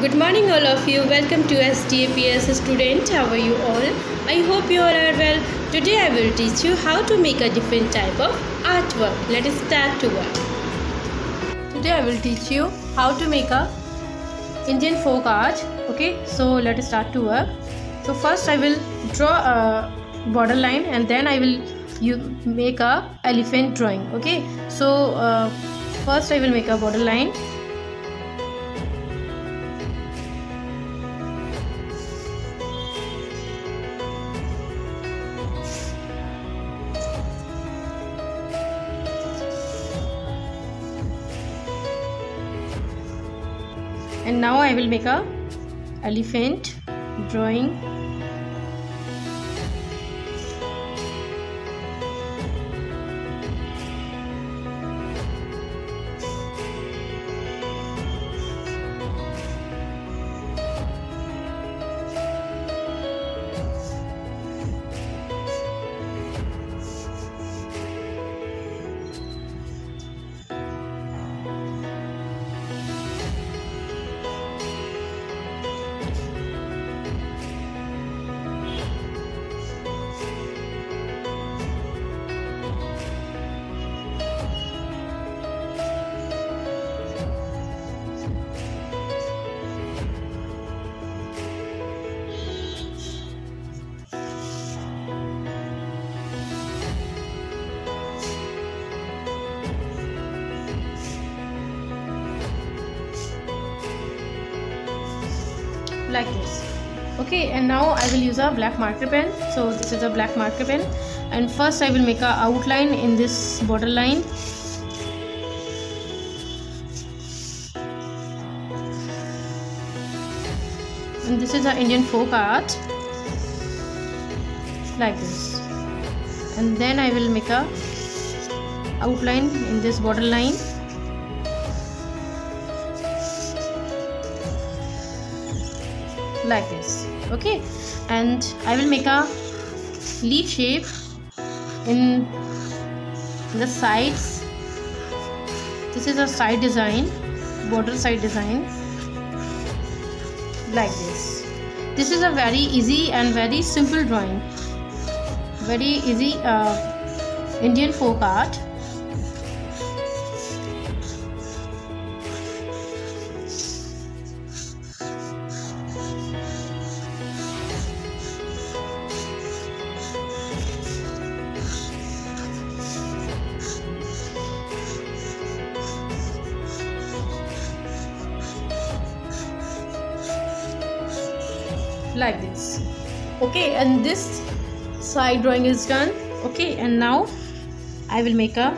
Good morning, all of you. Welcome to STAPS student. How are you all? I hope you all are well. Today, I will teach you how to make a different type of artwork. Let us start to work. Today, I will teach you how to make a Indian folk art. Okay, so let us start to work. So first, I will draw a border line, and then I will you make a elephant drawing. Okay, so uh, first I will make a border line and now I will make a elephant drawing like this okay and now I will use a black marker pen. So this is a black marker pen. And first I will make a outline in this border line and this is a Indian folk art. Like this. And then I will make a outline in this border line like this okay? And I will make a leaf shape in the sides. This is a side design border side design like this. This is a very easy and very simple drawing. Very easy uh, Indian folk art like this. Okay and this side drawing is done. Okay and now I will make a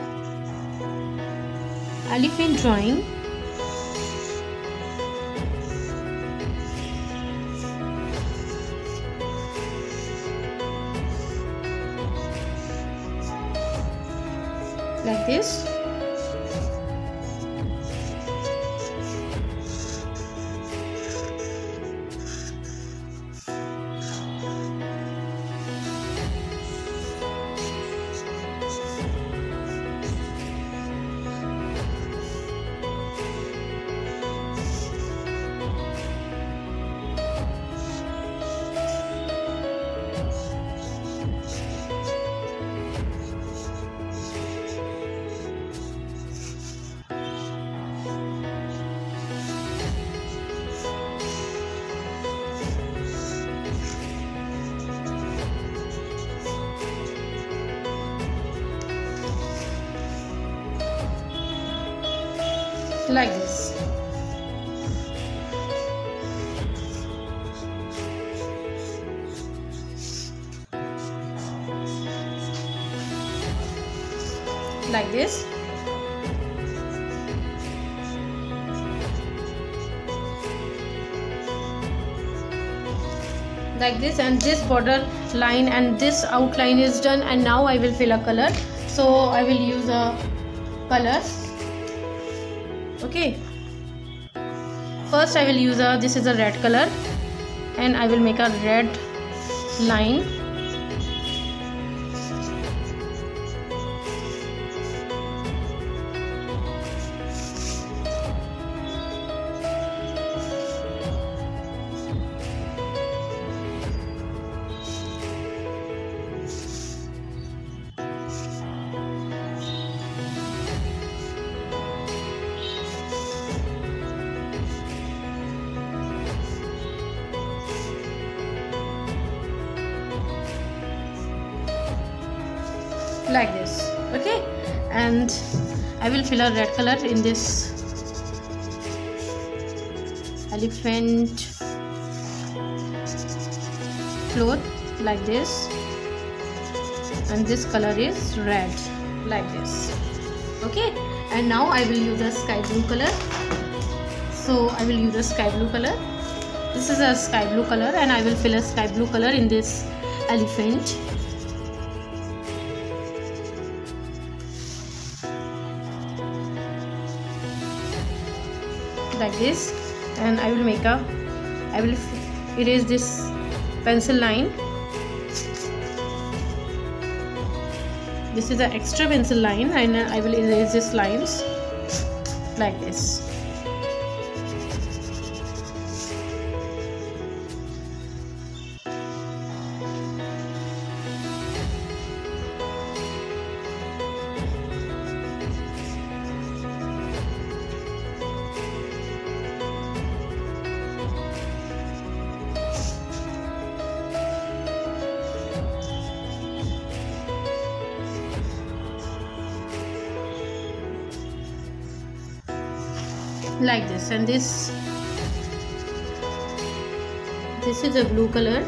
elephant drawing. Like this like this. Like this. Like this and this border line and this outline is done and now I will fill a color. So I will use a color okay. First I will use a this is a red color and I will make a red line like this okay? And I will fill a red color in this elephant cloth like this. And this color is red like this okay? And now I will use a sky blue color. So I will use a sky blue color. This is a sky blue color and I will fill a sky blue color in this elephant like this and I will make a I will erase this pencil line. This is the extra pencil line and I will erase these lines like this like this and this this is a blue color.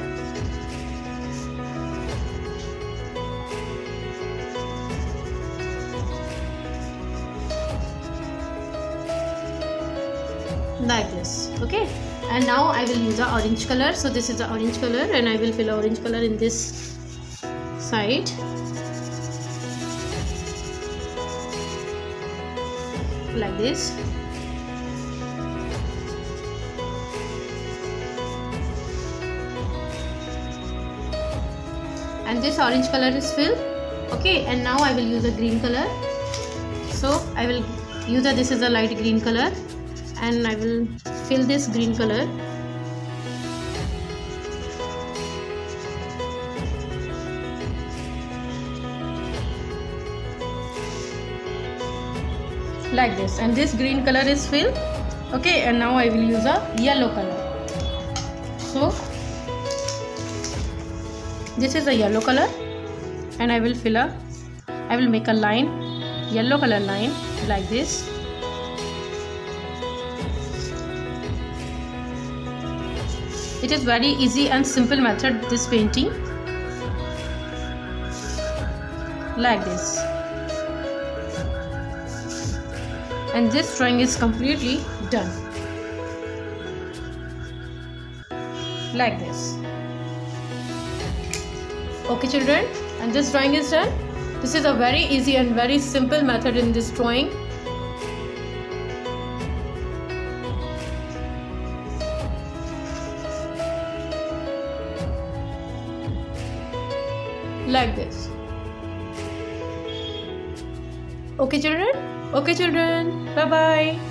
Like this okay? And now I will use the orange color. So this is the orange color and I will fill orange color in this side. Like this and this orange color is filled. Okay and now I will use a green color. So I will use a this is a light green color. And I will fill this green color. Like this. And this green color is filled. Okay and now I will use a yellow color. So this is a yellow color and I will fill a I will make a line yellow color line like this. It is very easy and simple method this painting. Like this. And this drawing is completely done. Like this okay children and this drawing is done. This is a very easy and very simple method in this drawing. Like this. Okay children? Okay children. Bye bye